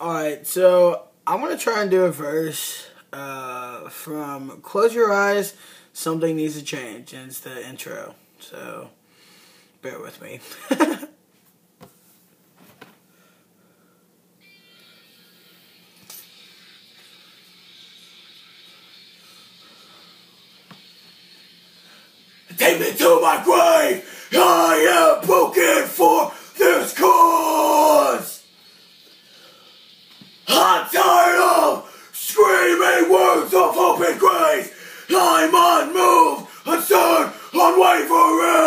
Alright, so I'm going to try and do a verse uh, from Close Your Eyes, Something Needs to Change, and it's the intro. So, bear with me. Take me to my grave! I'm tired of screaming words of hope and grace! I'm unmoved, uncertain, unwavering!